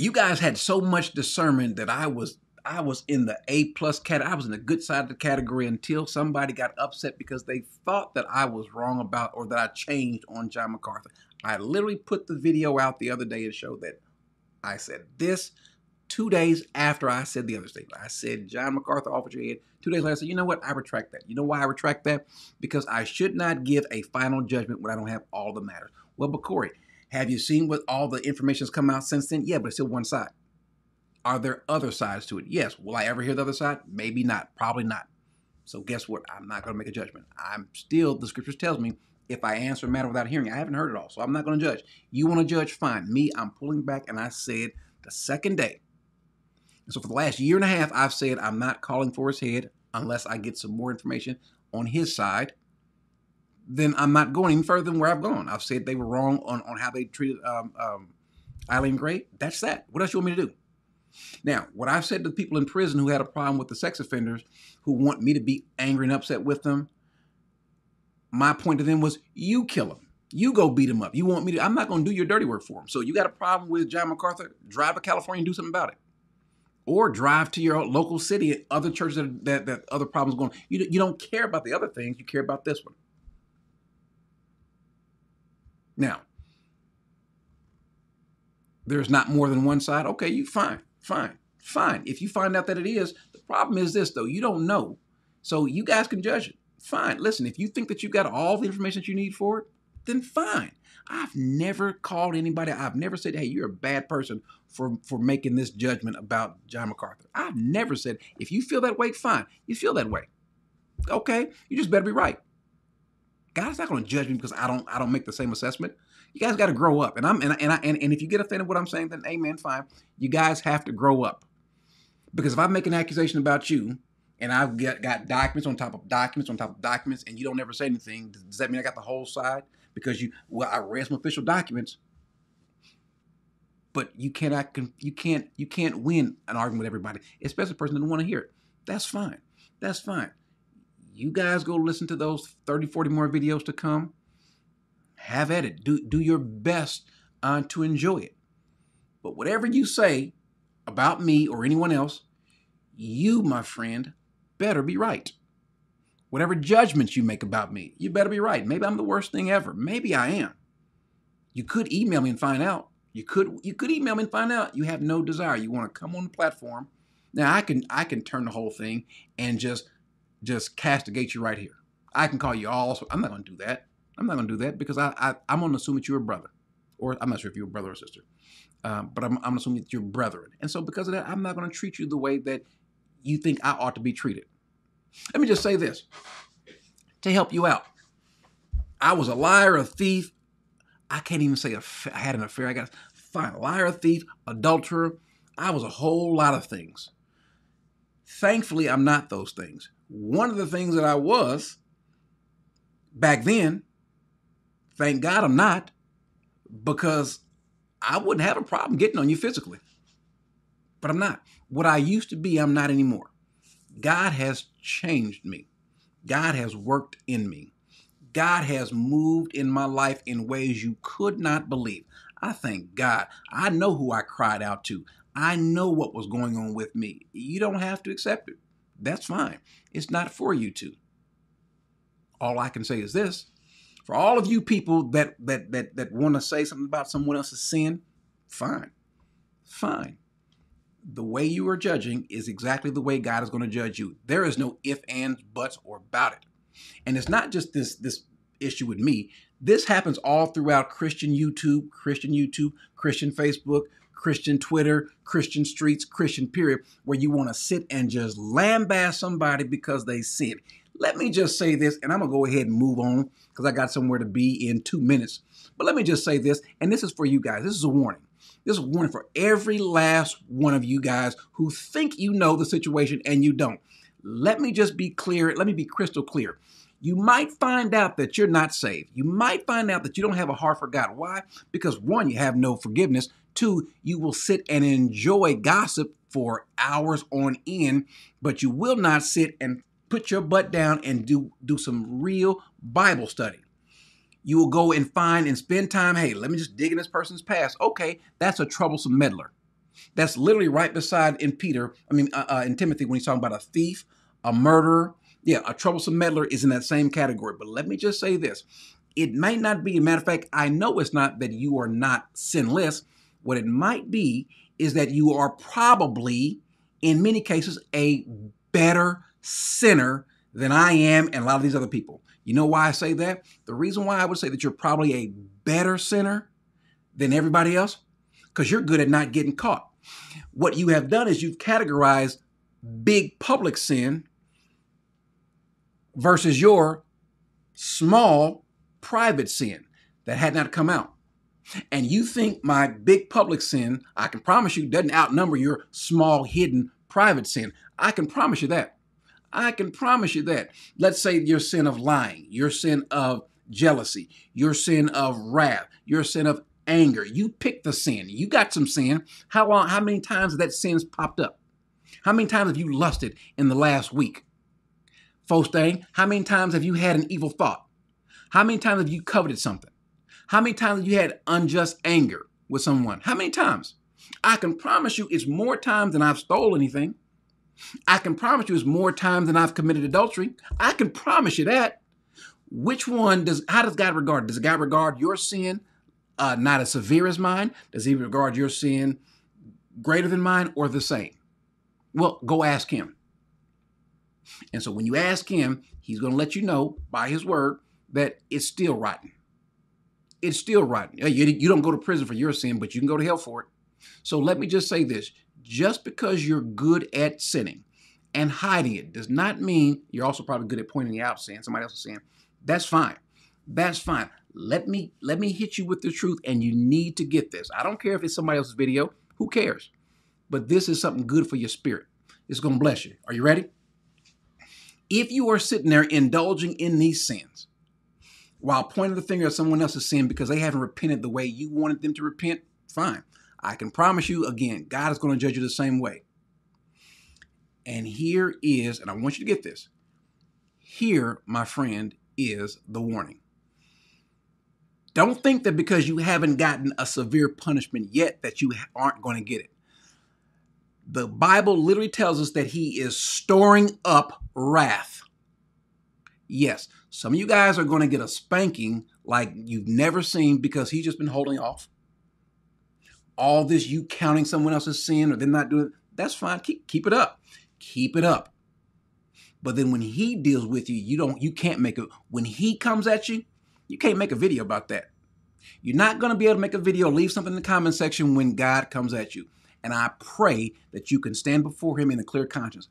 you guys had so much discernment that I was I was in the A plus category. I was in the good side of the category until somebody got upset because they thought that I was wrong about or that I changed on John MacArthur. I literally put the video out the other day to show that I said this two days after I said the other statement. I said John MacArthur offered your head. Two days later, I said, you know what? I retract that. You know why I retract that? Because I should not give a final judgment when I don't have all the matters. Well, but Corey, have you seen what all the information has come out since then? Yeah, but it's still one side. Are there other sides to it? Yes. Will I ever hear the other side? Maybe not. Probably not. So guess what? I'm not going to make a judgment. I'm still, the scriptures tells me, if I answer a matter without hearing, I haven't heard it all. So I'm not going to judge. You want to judge? Fine. Me, I'm pulling back. And I said the second day. And so for the last year and a half, I've said I'm not calling for his head unless I get some more information on his side. Then I'm not going any further than where I've gone. I've said they were wrong on, on how they treated um, um, Eileen Gray. That's that. What else you want me to do? Now, what I've said to the people in prison who had a problem with the sex offenders who want me to be angry and upset with them, my point to them was you kill them. You go beat them up. You want me to, I'm not going to do your dirty work for them. So you got a problem with John MacArthur, drive to California and do something about it. Or drive to your local city, other churches that, that, that other problems going You, you don't care about the other things, you care about this one. Now, there's not more than one side. Okay, you fine. Fine, fine. If you find out that it is, the problem is this though, you don't know. So you guys can judge it. Fine. Listen, if you think that you've got all the information that you need for it, then fine. I've never called anybody. I've never said, "Hey, you're a bad person for for making this judgment about John MacArthur." I've never said, "If you feel that way, fine. You feel that way. Okay, you just better be right." God's not going to judge me because I don't I don't make the same assessment. You guys got to grow up. And I'm and, and I and, and if you get offended what I'm saying, then amen, fine. You guys have to grow up. Because if I make an accusation about you and I've got, got documents on top of documents on top of documents and you don't ever say anything, does that mean I got the whole side? Because you well, I read some official documents. But you cannot you can't you can't win an argument with everybody, especially a person that doesn't want to hear it. That's fine. That's fine. You guys go listen to those 30, 40 more videos to come have at it. Do, do your best uh, to enjoy it. But whatever you say about me or anyone else, you, my friend, better be right. Whatever judgments you make about me, you better be right. Maybe I'm the worst thing ever. Maybe I am. You could email me and find out. You could you could email me and find out you have no desire. You want to come on the platform. Now I can I can turn the whole thing and just just castigate you right here. I can call you all. So I'm not going to do that. I'm not going to do that because I, I am going to assume that you're a brother, or I'm not sure if you're a brother or sister, um, but I'm I'm assuming that you're brethren, and so because of that, I'm not going to treat you the way that you think I ought to be treated. Let me just say this to help you out. I was a liar, a thief. I can't even say I had an affair. I got fine, liar, thief, adulterer. I was a whole lot of things. Thankfully, I'm not those things. One of the things that I was back then Thank God I'm not, because I wouldn't have a problem getting on you physically. But I'm not. What I used to be, I'm not anymore. God has changed me. God has worked in me. God has moved in my life in ways you could not believe. I thank God. I know who I cried out to. I know what was going on with me. You don't have to accept it. That's fine. It's not for you to. All I can say is this for all of you people that that that that want to say something about someone else's sin, fine. Fine. The way you are judging is exactly the way God is going to judge you. There is no if, ands, buts, or about it. And it's not just this this issue with me. This happens all throughout Christian YouTube, Christian YouTube, Christian Facebook, Christian Twitter, Christian streets, Christian period, where you want to sit and just lambaste somebody because they sin. Let me just say this, and I'm going to go ahead and move on because I got somewhere to be in two minutes. But let me just say this, and this is for you guys. This is a warning. This is a warning for every last one of you guys who think you know the situation and you don't. Let me just be clear. Let me be crystal clear. You might find out that you're not saved. You might find out that you don't have a heart for God. Why? Because one, you have no forgiveness. Two, you will sit and enjoy gossip for hours on end, but you will not sit and put your butt down and do do some real Bible study. You will go and find and spend time. Hey, let me just dig in this person's past. Okay, that's a troublesome meddler. That's literally right beside in Peter, I mean, uh, uh, in Timothy, when he's talking about a thief, a murderer. Yeah, a troublesome meddler is in that same category. But let me just say this it might not be, a matter of fact, I know it's not that you are not sinless. What it might be is that you are probably, in many cases, a better sinner than I am and a lot of these other people. You know why I say that? The reason why I would say that you're probably a better sinner than everybody else, because you're good at not getting caught. What you have done is you've categorized big public sin versus your small private sin that had not come out. And you think my big public sin, I can promise you, doesn't outnumber your small hidden private sin. I can promise you that. I can promise you that. Let's say your sin of lying, your sin of jealousy, your sin of wrath, your sin of anger. You pick the sin. You got some sin. How long, how many times that sin's popped up? How many times have you lusted in the last week? Folks, thing, how many times have you had an evil thought? How many times have you coveted something? How many times you had unjust anger with someone? How many times? I can promise you it's more times than I've stole anything. I can promise you it's more times than I've committed adultery. I can promise you that. Which one does, how does God regard? Does God regard your sin uh, not as severe as mine? Does he regard your sin greater than mine or the same? Well, go ask him. And so when you ask him, he's going to let you know by his word that it's still rotten. It's still rotten. You, you don't go to prison for your sin, but you can go to hell for it. So let me just say this just because you're good at sinning and hiding it does not mean you're also probably good at pointing out sin, somebody else is sin. That's fine. That's fine. Let me let me hit you with the truth, and you need to get this. I don't care if it's somebody else's video. Who cares? But this is something good for your spirit. It's to bless you. Are you ready? If you are sitting there indulging in these sins while pointing the finger at someone else's sin because they haven't repented the way you wanted them to repent, fine. I can promise you again, God is going to judge you the same way. And here is, and I want you to get this. Here, my friend, is the warning. Don't think that because you haven't gotten a severe punishment yet that you aren't going to get it. The Bible literally tells us that he is storing up wrath. Yes, some of you guys are going to get a spanking like you've never seen because he's just been holding off. All this you counting someone else's sin or they're not doing that's fine. Keep keep it up. Keep it up. But then when he deals with you, you don't you can't make a when he comes at you, you can't make a video about that. You're not going to be able to make a video, leave something in the comment section when God comes at you. And I pray that you can stand before him in a clear conscience.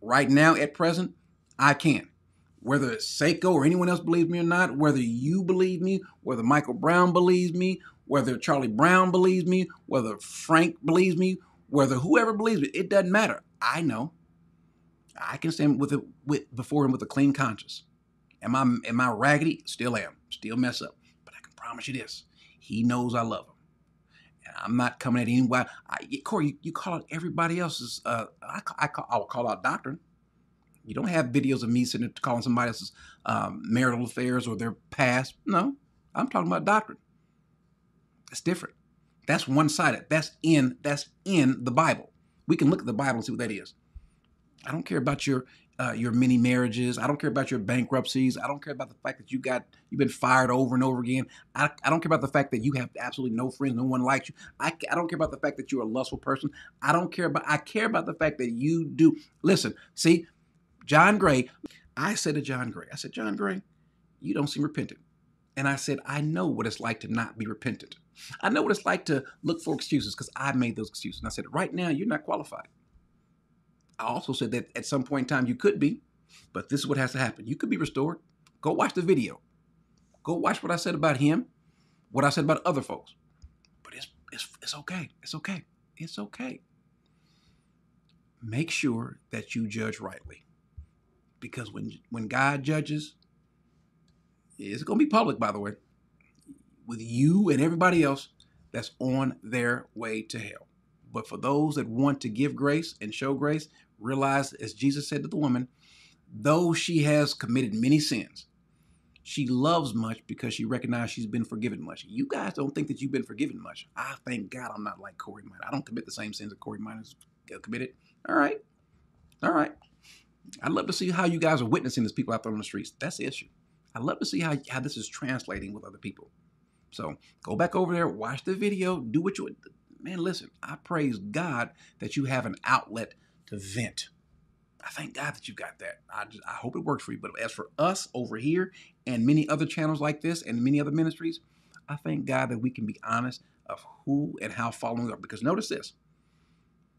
Right now, at present, I can. Whether it's Seiko or anyone else believes me or not, whether you believe me, whether Michael Brown believes me, whether Charlie Brown believes me, whether Frank believes me, whether whoever believes me, it doesn't matter. I know. I can stand with it with before him with a clean conscience. Am I am I raggedy? Still am. Still mess up. But I can promise you this: He knows I love him, and I'm not coming at anyone. I, Corey, you, you call out everybody else's. Uh, I, I, call, I will call out doctrine. You don't have videos of me sitting there calling somebody else's um, marital affairs or their past. No, I'm talking about doctrine. It's different. That's one sided. That's in. That's in the Bible. We can look at the Bible and see what that is. I don't care about your uh, your many marriages. I don't care about your bankruptcies. I don't care about the fact that you got you've been fired over and over again. I, I don't care about the fact that you have absolutely no friends, no one likes you. I, I don't care about the fact that you're a lustful person. I don't care about I care about the fact that you do. Listen, see, John Gray. I said to John Gray, I said, John Gray, you don't seem repentant. And I said, I know what it's like to not be repentant. I know what it's like to look for excuses because I made those excuses. And I said, right now, you're not qualified. I also said that at some point in time you could be, but this is what has to happen. You could be restored. Go watch the video. Go watch what I said about him, what I said about other folks. But it's it's it's okay. It's okay. It's okay. Make sure that you judge rightly. Because when when God judges, it's going to be public by the way, with you and everybody else that's on their way to hell. But for those that want to give grace and show grace, realize, as Jesus said to the woman, though she has committed many sins, She loves much because she recognizes she's been forgiven much. You guys don't think that you've been forgiven much. I thank God I'm not like Corey Minor. I don't commit the same sins that Corey Minor's committed. All right. All right. I'd love to see how you guys are witnessing these people out there on the streets. That's the issue. I'd love to see how, how this is translating with other people. So go back over there, watch the video, do what you man. Listen, I praise God that you have an outlet to vent. I thank God that you got that. I just, I hope it works for you. But as for us over here and many other channels like this and many other ministries, I thank God that we can be honest of who and how following are. Because notice this.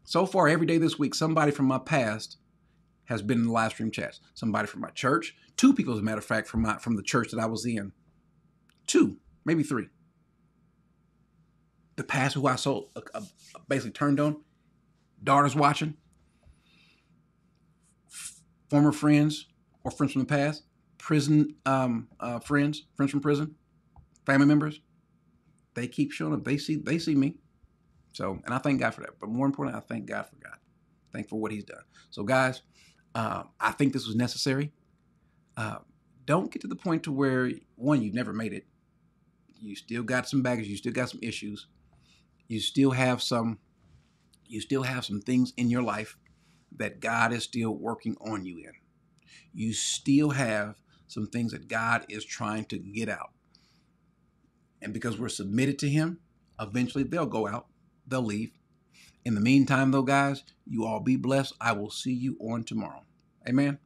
So far, every day this week, somebody from my past has been in the live stream chats. Somebody from my church, two people, as a matter of fact, from my from the church that I was in. Two, maybe three. The pastor who I sold, uh, uh, basically turned on, daughters watching, former friends or friends from the past, prison um, uh, friends, friends from prison, family members. They keep showing up. They see they see me. So, and I thank God for that. But more importantly, I thank God for God. Thank for what He's done. So, guys, uh, I think this was necessary. Uh, don't get to the point to where one you've never made it. You still got some baggage. You still got some issues. You still have some. You still have some things in your life that God is still working on you in. You still have some things that God is trying to get out. And because we're submitted to Him, eventually they'll go out, they'll leave. In the meantime, though, guys, you all be blessed. I will see you on tomorrow. Amen.